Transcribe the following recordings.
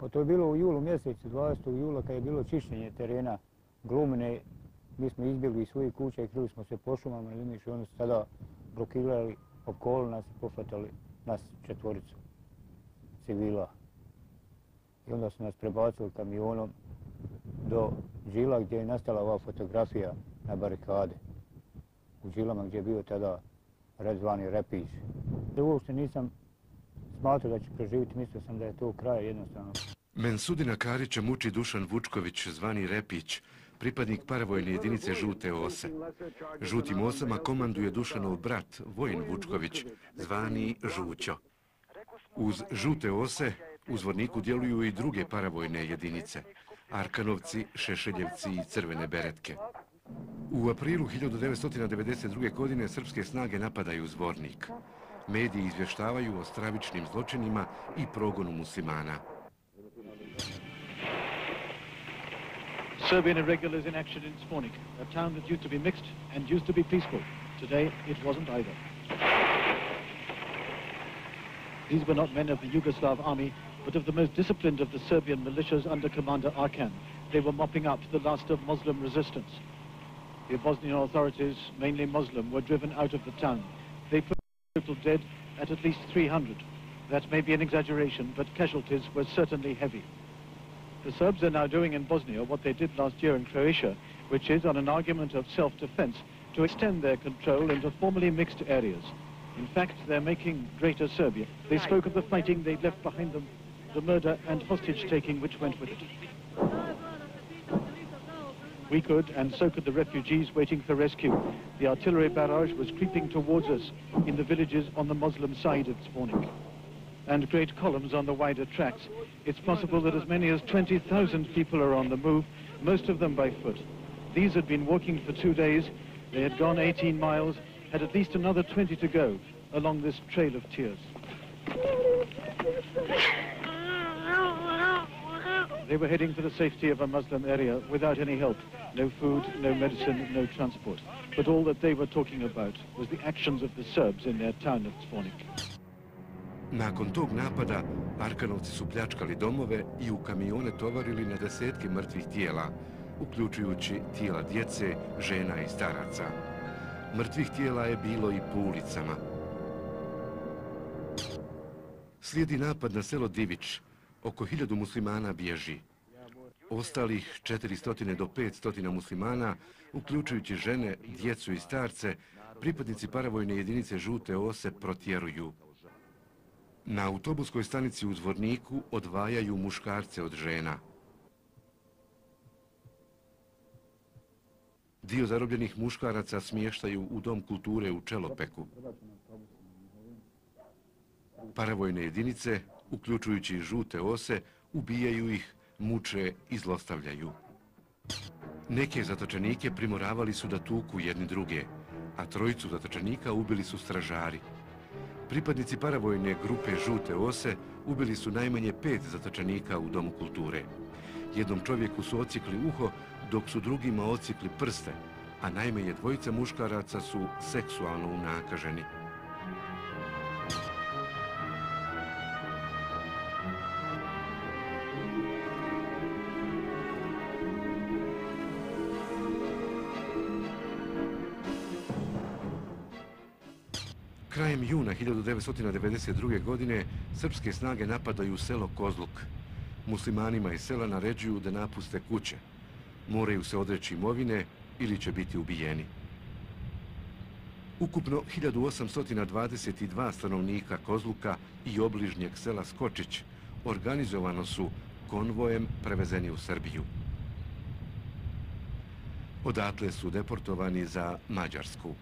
Pa to je bilo u julu mjesecu, 20. jula, kad je bilo čišćenje terena glumne. Mi smo izbjegli iz svojih kuća i krili smo se po šumama i oni su tada blokirali, okolo nas i pofatali nas četvoricu civila. I onda su nas prebacili kamionom do Žila gdje je nastala ova fotografija na barikade. U Žilama gdje je bio tada redzvani repić. Da uopšte nisam smatrao da ću preživiti, mislio sam da je to kraj jednostavno. Mensudina Karića muči Dušan Vučković, zvani Repić, pripadnik paravojne jedinice Žute Ose. Žutim osama komanduje Dušanov brat Vojn Vučković, zvani Žućo. Uz Žute Ose u zvorniku djeluju i druge paravojne jedinice, Arkanovci, Šešeljevci i Crvene Beretke. U aprilu 1992. godine srpske snage napadaju zvornik. Mediji izvještavaju o stravičnim zločinima i progonu muslimana. Serbian irregulars in action in Spornik, a town that used to be mixed and used to be peaceful. Today, it wasn't either. These were not men of the Yugoslav army, but of the most disciplined of the Serbian militias under Commander Arkan. They were mopping up the last of Muslim resistance. The Bosnian authorities, mainly Muslim, were driven out of the town. They put total dead at at least 300. That may be an exaggeration, but casualties were certainly heavy. The Serbs are now doing in Bosnia what they did last year in Croatia, which is on an argument of self-defense to extend their control into formerly mixed areas. In fact, they're making greater Serbia. They spoke of the fighting they'd left behind them, the murder and hostage-taking which went with it. We could, and so could the refugees waiting for rescue. The artillery barrage was creeping towards us in the villages on the Muslim side of Spornik. And great columns on the wider tracks. It's possible that as many as 20,000 people are on the move, most of them by foot. These had been walking for two days. They had gone 18 miles, had at least another 20 to go along this trail of tears. They were heading for the safety of a Muslim area without any help. No food, no medicine, no transport. But all that they were talking about was the actions of the Serbs in their town of Zvornik. Nakon tog napada, Arkanovci su pljačkali domove i u kamione tovarili na desetke mrtvih tijela, uključujući tijela djece, žena i staraca. Mrtvih tijela je bilo i po ulicama. Slijedi napad na selo Divić, oko hiljadu muslimana bježi. Ostalih 400 do 500 muslimana, uključujući žene, djecu i starce, pripadnici paravojne jedinice žute ose protjeruju. Na autobuskoj stanici u Zvorniku odvajaju muškarce od žena. Dio zarobljenih muškaraca smještaju u Dom kulture u Čelopeku. Paravojne jedinice uključujući žute ose, ubijaju ih, muče i zlostavljaju. Neke zatočenike primoravali su da tuku jedni druge, a trojicu zatočenika ubili su stražari. Pripadnici paravojne grupe žute ose ubili su najmanje pet zatočenika u Domu kulture. Jednom čovjeku su ocikli uho, dok su drugima ocikli prste, a najmanje dvojica muškaraca su seksualno unakaženi. Krajem juna 1992. godine srpske snage napadaju selo Kozluk. Muslimanima iz sela naređuju da napuste kuće. Moraju se odreći imovine ili će biti ubijeni. Ukupno 1822 stanovnika Kozluka i obližnjeg sela Skočić organizovano su konvojem prevezeni u Srbiju. Odatle su deportovani za Mađarsku.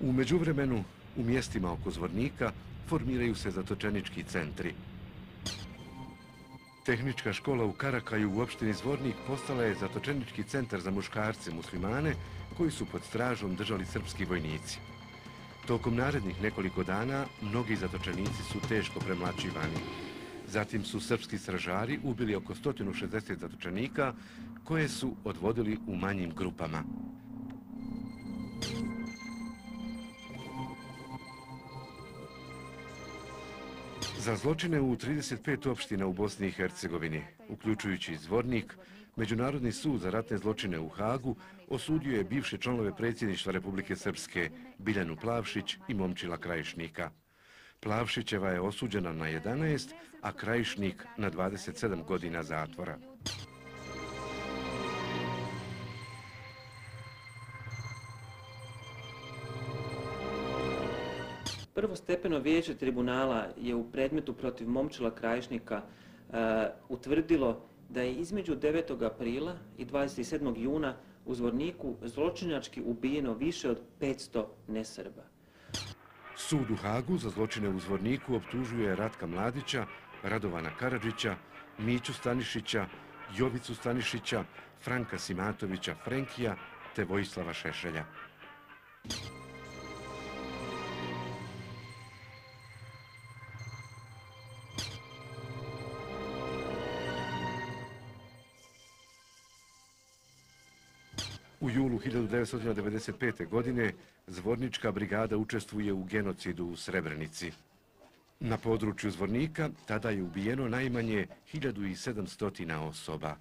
U međuvremenu, u mjestima oko Zvornika formiraju se zatočenički centri. Tehnička škola u Karakaju u opštini Zvornik postala je zatočenički centar za muškarce muslimane koji su pod stražom držali srpski vojnici. Tokom narednih nekoliko dana mnogi zatočenici su teško premlačivani. Zatim su srpski stražari ubili oko 160 zatočenika koje su odvodili u manjim grupama. Za zločine u 35 opština u Bosni i Hercegovini, uključujući zvornik, Međunarodni sud za ratne zločine u Hagu osudio je bivše članove predsjedništva Republike Srpske Biljanu Plavšić i Momčila Krajišnika. Plavšićeva je osuđena na 11, a Krajišnik na 27 godina zatvora. Prvostepeno vijeće tribunala je u predmetu protiv Momčila Krajišnika uh, utvrdilo da je između 9. aprila i 27. juna u Zvorniku zločinački ubijeno više od 500 nesrba. Sud u Hagu za zločine u Zvorniku optužuje Ratka Mladića, Radovana Karadžića, Miću Stanišića, Jovicu Stanišića, Franka Simatovića, Frenkija te Vojislava Šešelja. U julu 1995. godine Zvornička brigada učestvuje u genocidu u Srebrenici. Na području Zvornika tada je ubijeno najmanje 1700 osoba.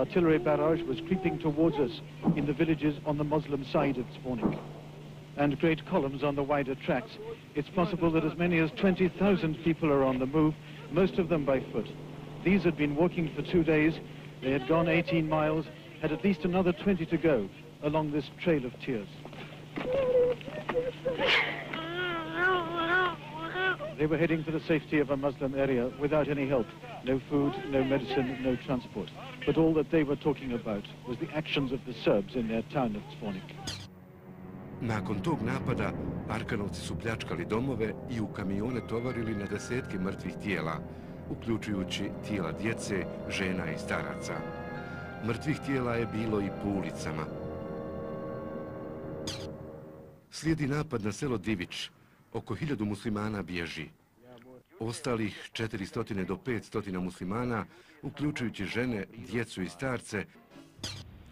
Artillery barrage was creeping towards us in the villages on the Muslim side of Zvornik. And great columns on the wider tracks. It's possible that as many as 20,000 people are on the move, most of them by foot. These had been walking for two days. They had gone 18 miles, had at least another 20 to go along this trail of tears. They were heading for the safety of a Muslim area without any help. No food, no medicine, no transport. But all that they were talking about was the actions of the Serbs in their town of Zvornik. Nakon tog napada, Arkanovci su pljačkali domove i u kamione tovarili na desetke mrtvih tijela, uključujući tijela djece, žena i staraca. Mrtvih tijela je bilo i po ulicama. Slijedi napad na selo Divić. Oko hiljadu muslimana bježi. Ostalih 400 do 500 muslimana, uključujući žene, djecu i starce,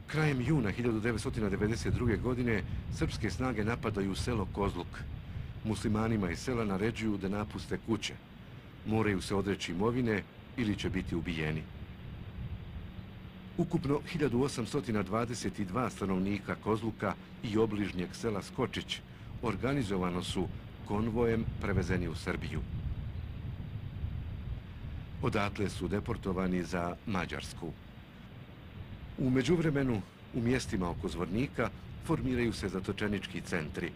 krajem juna 1992. godine srpske snage napadaju selo Kozluk. Muslimanima iz sela naređuju da napuste kuće. Moraju se odreći imovine ili će biti ubijeni. Ukupno 1822 stanovnika Kozluka i obližnjeg sela Skočić organizovano su konvojem prevezeni u Srbiju. Odatle su deportovani za Mađarsku. U međuvremenu, u mjestima oko Zvornika formiraju se zatočenički centri.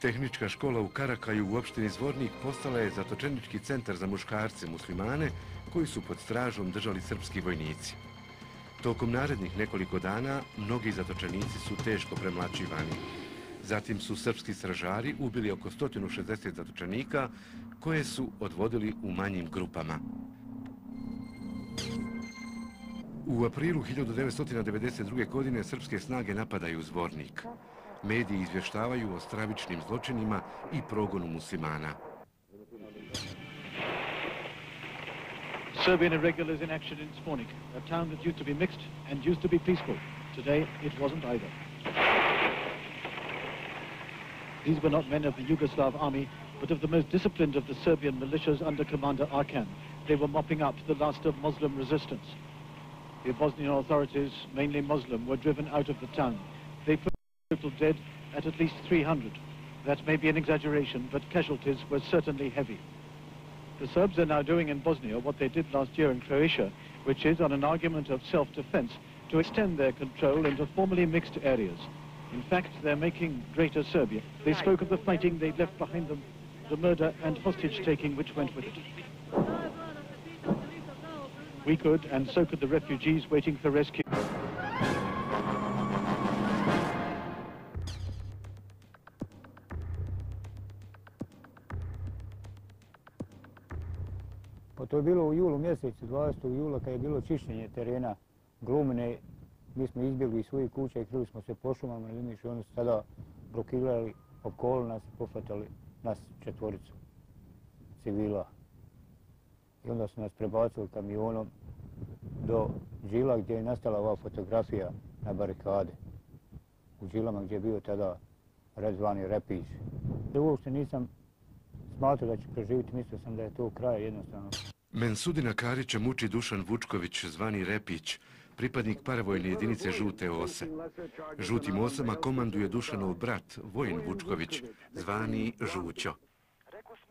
Tehnička škola u Karakaju u opštini Zvornik postala je zatočenički centar za muškarce muslimane koji su pod stražom držali srpski vojnici. Tokom narednih nekoliko dana mnogi zatočenici su teško premlačivani. Zatim su srpski stražari ubili oko 160 zatočenika koje su odvodili u manjim grupama. U aprilu 1992. godine srpske snage napadaju zvornik. Mediji izvještavaju o stravičnim zločinima i progonu muslimana. Serbian irregulars in action in Zvornik, a town that used to be mixed and used to be peaceful. Today, it wasn't either. These were not men of the Yugoslav army, but of the most disciplined of the Serbian militias under Commander Arkan. They were mopping up the last of Muslim resistance. The Bosnian authorities, mainly Muslim, were driven out of the town. They put total dead at at least 300. That may be an exaggeration, but casualties were certainly heavy. The Serbs are now doing in Bosnia what they did last year in Croatia, which is on an argument of self-defense to extend their control into formerly mixed areas. In fact, they're making greater Serbia. They spoke of the fighting they'd left behind them, the murder and hostage-taking which went with it. We could, and so could the refugees waiting for rescue. Pa to je bilo u julu mjesecu, 20. jula, kad je bilo čišćenje terena glumine. Mi smo izbjegli iz svojih kuća i krili smo se po šumama, i oni su tada blokirali, opkolili nas i pofatali nas četvoricu civila. I onda su nas prebacili kamionom do Žila gdje je nastala ova fotografija na barikade. U Žilama gdje je bio tada Redzvani Repić. I uopšte nisam smatrao da ću preživiti, mislio sam da je to kraj jednostavno. Mensudina Karića muči Dušan Vučković, zvani Repić, pripadnik paravojne jedinice Žute Ose. Žutim osama komanduje Dušanov brat, Vojin Vučković, zvani Žućo.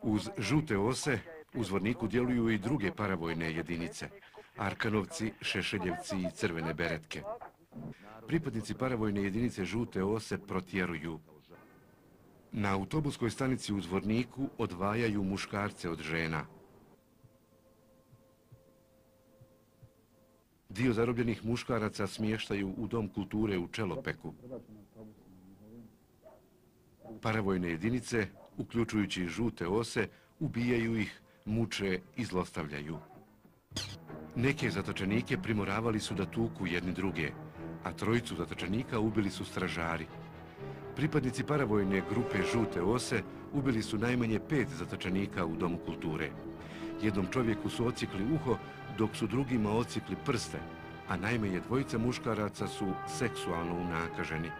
Uz Žute Ose u zvorniku djeluju i druge paravojne jedinice, Arkanovci, Šešeljevci i Crvene beretke. Pripadnici paravojne jedinice Žute Ose protjeruju. Na autobuskoj stanici u zvorniku odvajaju muškarce od žena. Dio zarobljenih muškaraca smještaju u Dom kulture u Čelopeku. Paravojne jedinice, uključujući žute ose, ubijaju ih, muče i zlostavljaju. Neke zatočenike primoravali su da tuku jedni druge, a trojicu zatočenika ubili su stražari. Pripadnici paravojne grupe žute ose ubili su najmanje pet zatočenika u Domu kulture. Jednom čovjeku su ocikli uho, dok su drugima ocikli prste, a najmanje dvojica muškaraca su seksualno unakaženi.